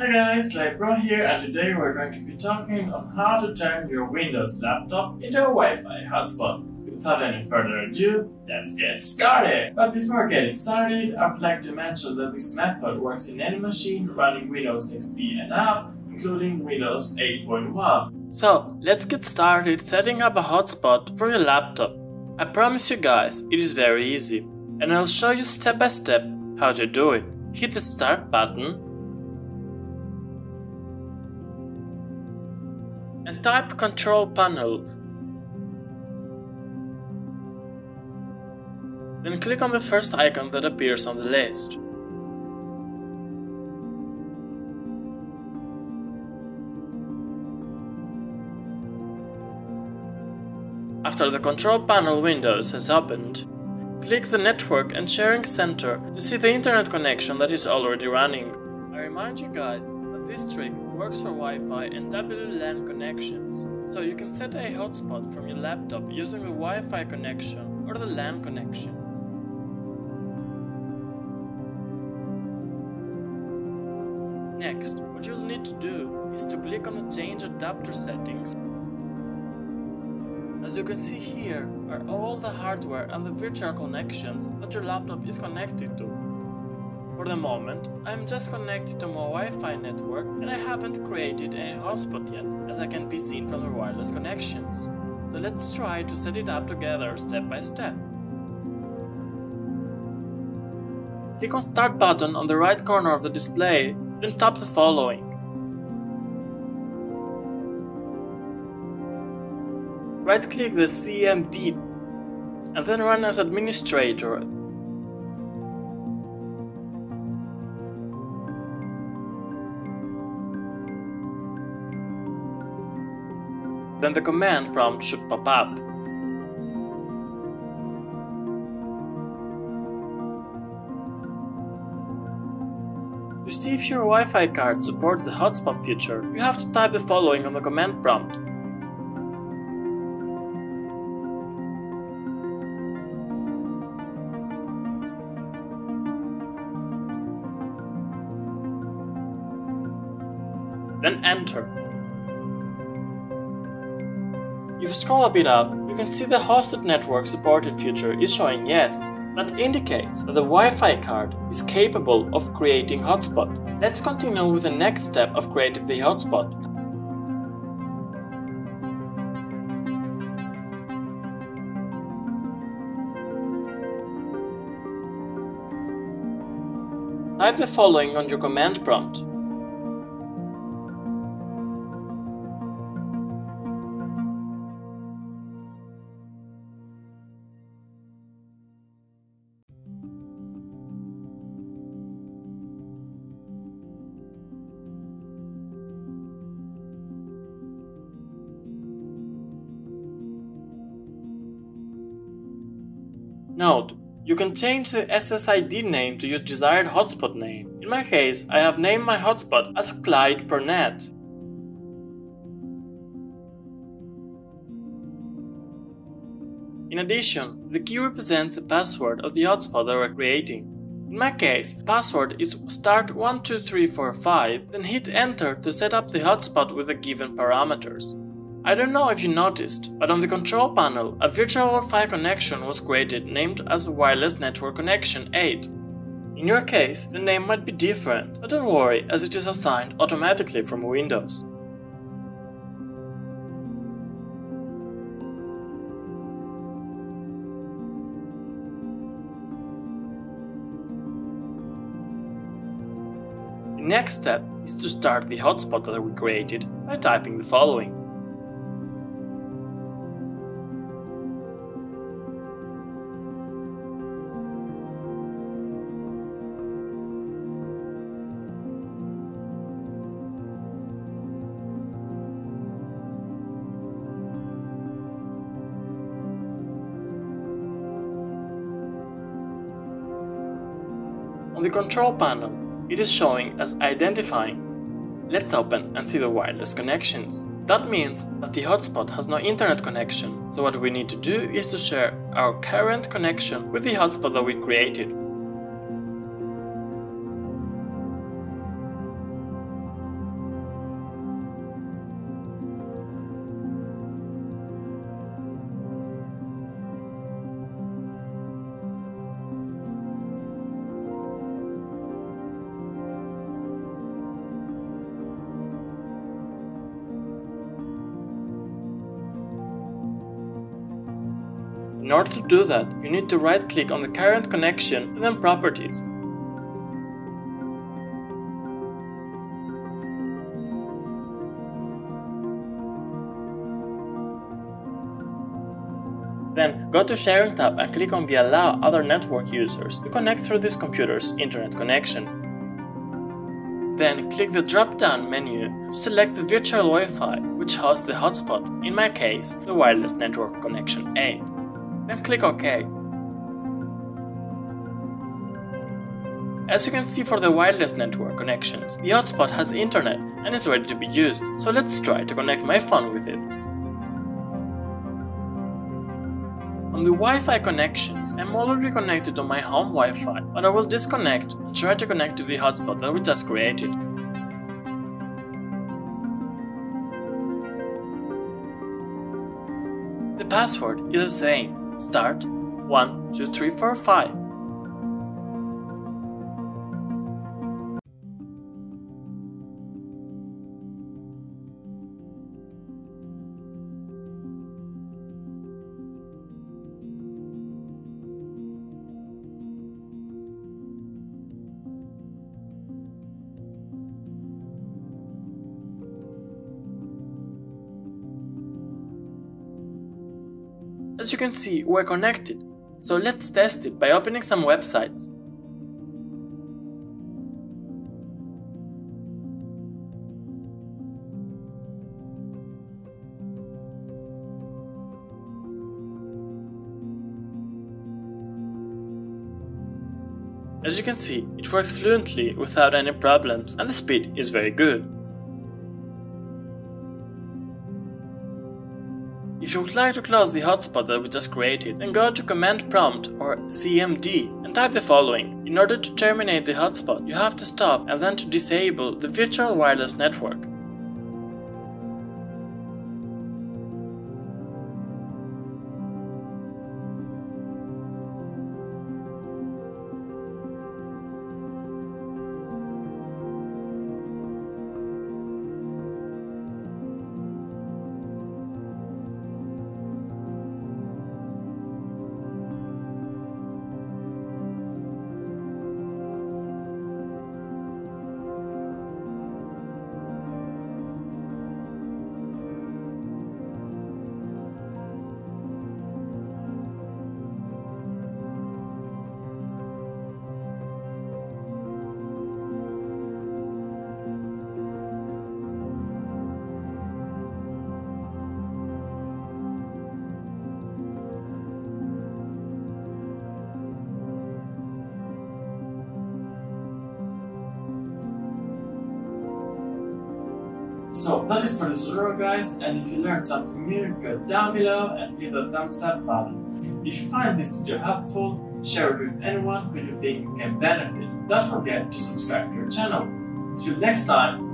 Hey guys, KlaydPro here and today we're going to be talking on how to turn your Windows laptop into a Wi-Fi hotspot. Without any further ado, let's get started! But before getting started, I would like to mention that this method works in any machine running Windows XP and up, including Windows 8.1. So, let's get started setting up a hotspot for your laptop. I promise you guys, it is very easy, and I'll show you step by step how to do it. Hit the start button type control panel. Then click on the first icon that appears on the list. After the control panel windows has opened, click the Network and Sharing Center to see the internet connection that is already running. I remind you guys that this trick works for Wi-Fi and WLAN connections, so you can set a hotspot from your laptop using the Wi-Fi connection or the LAN connection. Next, what you'll need to do is to click on the Change Adapter settings. As you can see here are all the hardware and the virtual connections that your laptop is connected to. For the moment, I'm just connected to my Wi-Fi network and I haven't created any hotspot yet, as I can be seen from the wireless connections. So let's try to set it up together step by step. Click on Start button on the right corner of the display, then tap the following. Right-click the CMD and then run as administrator then the command prompt should pop up. To see if your Wi-Fi card supports the hotspot feature, you have to type the following on the command prompt. Then enter. If you scroll a bit up, you can see the hosted network supported feature is showing yes. That indicates that the Wi-Fi card is capable of creating hotspot. Let's continue with the next step of creating the hotspot. Type the following on your command prompt. Note, you can change the SSID name to your desired hotspot name. In my case, I have named my hotspot as Clyde Pernet. In addition, the key represents the password of the hotspot that we're creating. In my case, password is start12345, then hit enter to set up the hotspot with the given parameters. I don't know if you noticed, but on the control panel, a virtual Wi-Fi connection was created named as Wireless Network Connection 8. In your case, the name might be different, but don't worry as it is assigned automatically from Windows. The next step is to start the hotspot that we created by typing the following. On the control panel, it is showing as identifying. Let's open and see the wireless connections. That means that the hotspot has no internet connection, so what we need to do is to share our current connection with the hotspot that we created. In order to do that, you need to right click on the current connection and then properties. Then go to Sharing tab and click on the Allow other network users to connect through this computer's internet connection. Then click the drop-down menu to select the virtual Wi-Fi which hosts the hotspot, in my case the wireless network connection 8. Then click OK. As you can see for the wireless network connections, the hotspot has internet and is ready to be used, so let's try to connect my phone with it. On the Wi-Fi connections, I'm already connected on my home Wi-Fi, but I will disconnect and try to connect to the hotspot that we just created. The password is the same, start 1, 2, 3, 4, 5. As you can see, we're connected, so let's test it by opening some websites. As you can see, it works fluently without any problems and the speed is very good. If you would like to close the hotspot that we just created, then go to command prompt or CMD and type the following. In order to terminate the hotspot, you have to stop and then to disable the virtual wireless network. So that is for this tutorial guys and if you learned something new, go down below and hit the thumbs up button. If you find this video helpful, share it with anyone who you think can benefit. Don't forget to subscribe to our channel. Till next time,